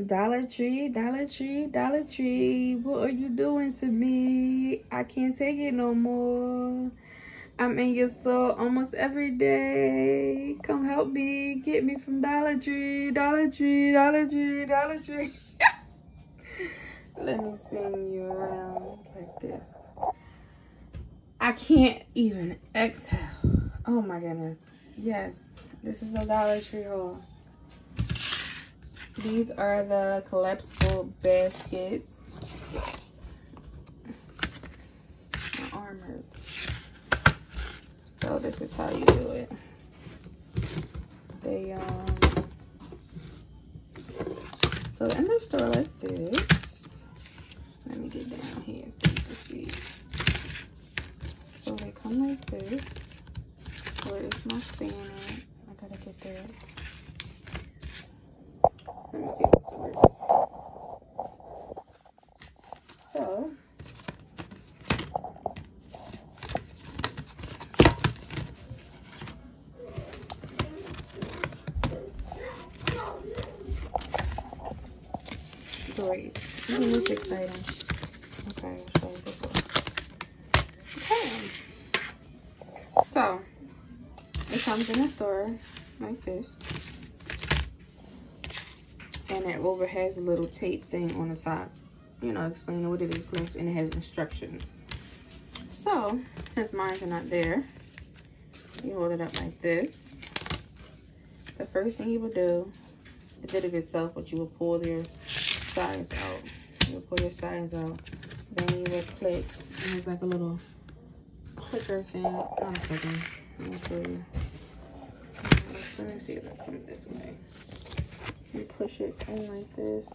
Dollar Tree, Dollar Tree, Dollar Tree. What are you doing to me? I can't take it no more. I'm in your store almost every day. Come help me. Get me from Dollar Tree, Dollar Tree, Dollar Tree, Dollar Tree. Let me spin you around like this. I can't even exhale. Oh my goodness. Yes, this is a Dollar Tree haul. These are the collapsible baskets. My arm hurts. So this is how you do it. They um so in the store like this. Let me get down here so you can see. So they come like this. Where is my stand? I gotta get there. Let me see what's word. So great. This exciting? Okay. Okay. So it comes in a store like this. And it over has a little tape thing on the top. You know, explaining what it is, and it has instructions. So, since mine are not there, you hold it up like this. The first thing you will do, it did it itself, but you will pull your sides out. You will pull your sides out. Then you will click. And it's like a little clicker thing. Oh, me. Let me see if I come this way. You push it in like this.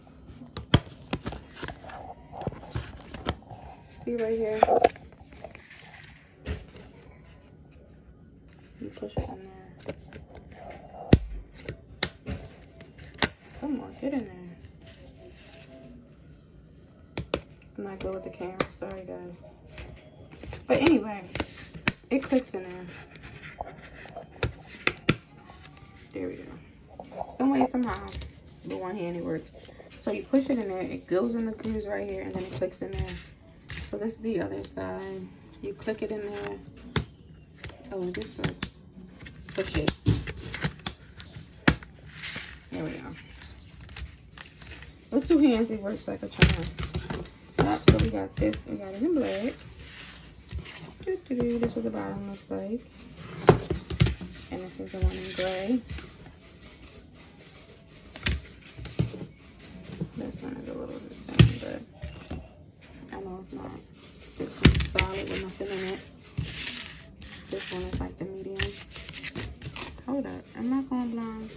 See right here? You push it in there. Come on, get in there. I'm not good with the camera. Sorry, guys. But anyway, it clicks in there. There we go. Some way, somehow, the one hand it works. So you push it in there. It goes in the grooves right here, and then it clicks in there. So this is the other side. You click it in there. Oh, this one. Push it. There we go. With two hands, it works like a charm. So we got this. We got it in black. Doo -doo -doo. This is what the bottom looks like. And this is the one in gray. This one is a little the same, but I know it's not. This one's solid with nothing in it. This one is like the medium. Hold up, I'm not going blind.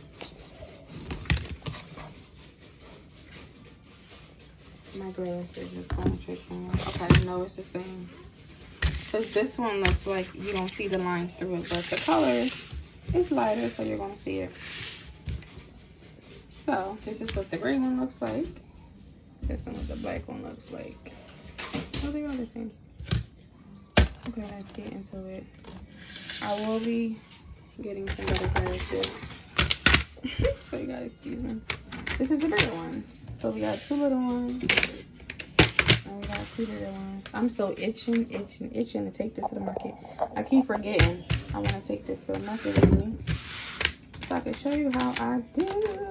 My glasses is just going trick me. Okay, no, it's the same. Because this one looks like you don't see the lines through it, but the color is lighter, so you're going to see it. So, this is what the gray one looks like. This one what the black one looks like. Oh, they are all the same. Okay, let's get into it. I will be getting some better glasses. so you guys, excuse me. This is the bigger one. So we got two little ones. And we got two little ones. I'm so itching, itching, itching to take this to the market. I keep forgetting. I want to take this to the market with me. So I can show you how I do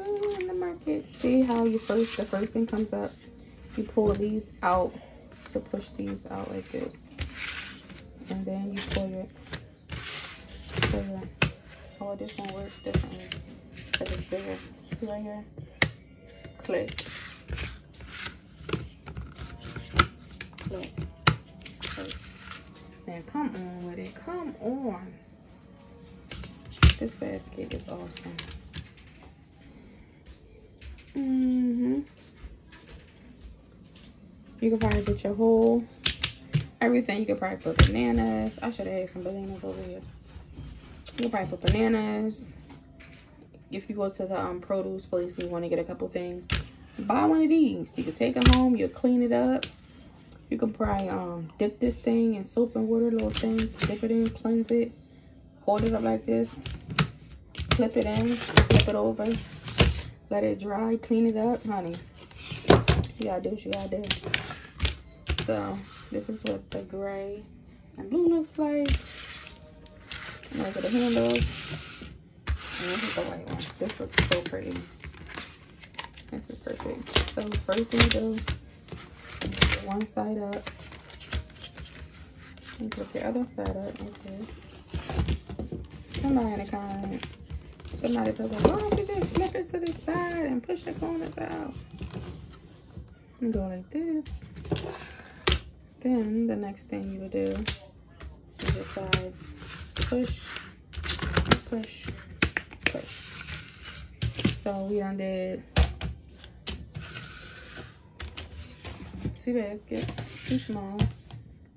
market. See how you first, the first thing comes up. You pull these out to push these out like this. And then you pull your, pull your oh, this one works differently because it's bigger. See right here? Click. Click. Click. Man, come on with it. Come on. This basket is awesome. You can probably put your whole everything. You could probably put bananas. I should have had some bananas over here. You can probably put bananas. If you go to the um, produce place and you want to get a couple things, buy one of these. You can take them home. You'll clean it up. You can probably um, dip this thing in soap and water, little thing. Dip it in, cleanse it. Hold it up like this. Clip it in. Flip it over. let it dry, clean it up, honey. You gotta do what you gotta do. So this is what the gray and blue looks like. And those are the handles. And this is the white one. This looks so pretty. This is perfect. So first thing you do, one side up. And put the other side up. Okay. Somebody in the comments. Somebody tells me, why don't you just flip it to the side and push the corners out? And go like this. Then the next thing you would do is the sides push, push, push. So we done did two baskets, too small,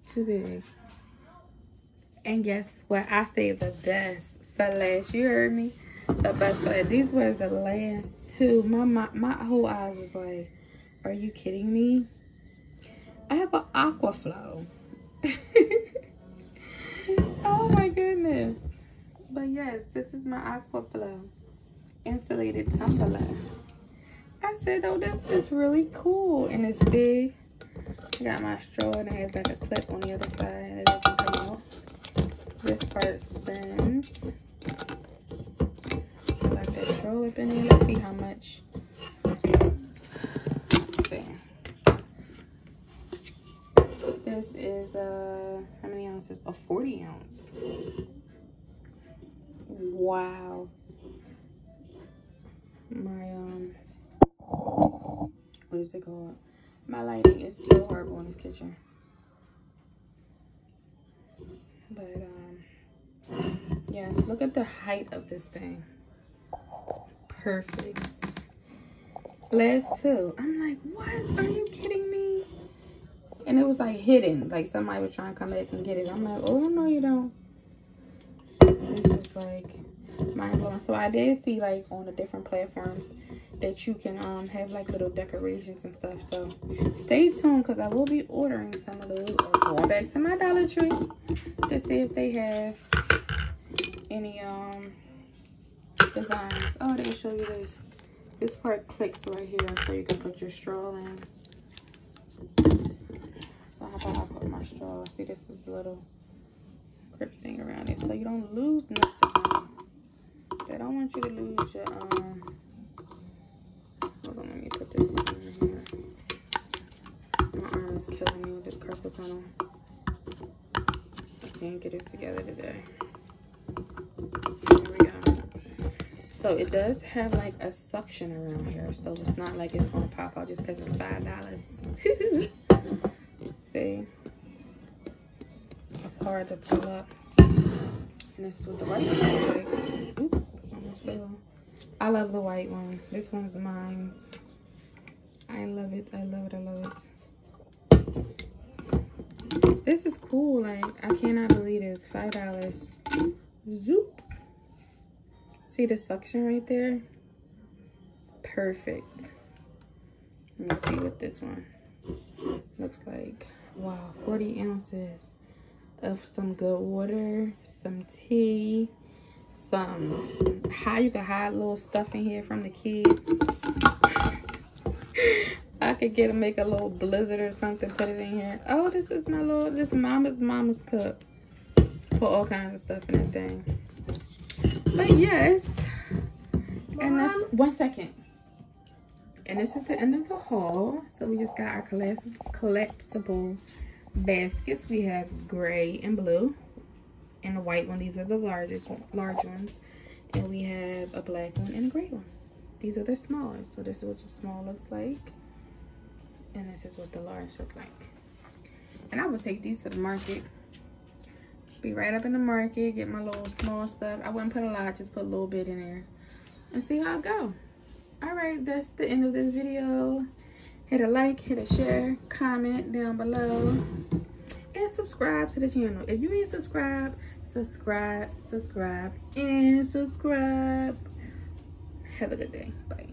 too big. And guess what? I saved the best for last. You heard me? The best for These were the last two. My, my, my whole eyes was like, are you kidding me? I have an Aquaflow. oh my goodness. But yes, this is my Aquaflow insulated tumbler. I said, oh, this is really cool. And it's big. I got my straw and it has like a clip on the other side it doesn't come out. This part spins. So I have to roll up in. Let's see how much. Okay. This is uh how many ounces? A 40 ounce. Wow. My um what is it called? My lighting is so horrible in this kitchen. But, um, yes, look at the height of this thing. Perfect. Last two. I'm like, what? Are you kidding? And it was like hidden. Like somebody was trying to come back and get it. I'm like, oh, no, you don't. This is like mind blowing. So I did see like on the different platforms that you can um have like little decorations and stuff. So stay tuned because I will be ordering some of those or going back to my Dollar Tree to see if they have any um designs. Oh, they show you this. This part clicks right here so you can put your straw in. How I put my straw? See, this is a little grip thing around it. So you don't lose nothing. They don't want you to lose your um hold on let me put this in here. My arm is killing me with this carpal tunnel. I can't get it together today. There we go. So it does have like a suction around here. So it's not like it's gonna pop out just because it's five dollars see a card to pull up and this is what the white one looks like I love the white one. This one's mine. I love it. I love it. I love it. This is cool. Like, I cannot believe this. Five dollars. Zoop. See the suction right there? Perfect. Let me see what this one looks like. Wow, 40 ounces of some good water, some tea, some how you can hide little stuff in here from the kids. I could get to make a little blizzard or something, put it in here. Oh, this is my little, this mama's mama's cup. Put all kinds of stuff in that thing. But yes. Mom. And that's one second. And this is the end of the haul. So we just got our collapsible baskets. We have gray and blue and a white one. These are the largest, large ones. And we have a black one and a gray one. These are the smaller. So this is what the small looks like. And this is what the large look like. And I will take these to the market. Be right up in the market, get my little small stuff. I wouldn't put a lot, just put a little bit in there. And see how it go. Alright, that's the end of this video. Hit a like, hit a share, comment down below. And subscribe to the channel. If you ain't subscribed, subscribe, subscribe, and subscribe. Have a good day. Bye.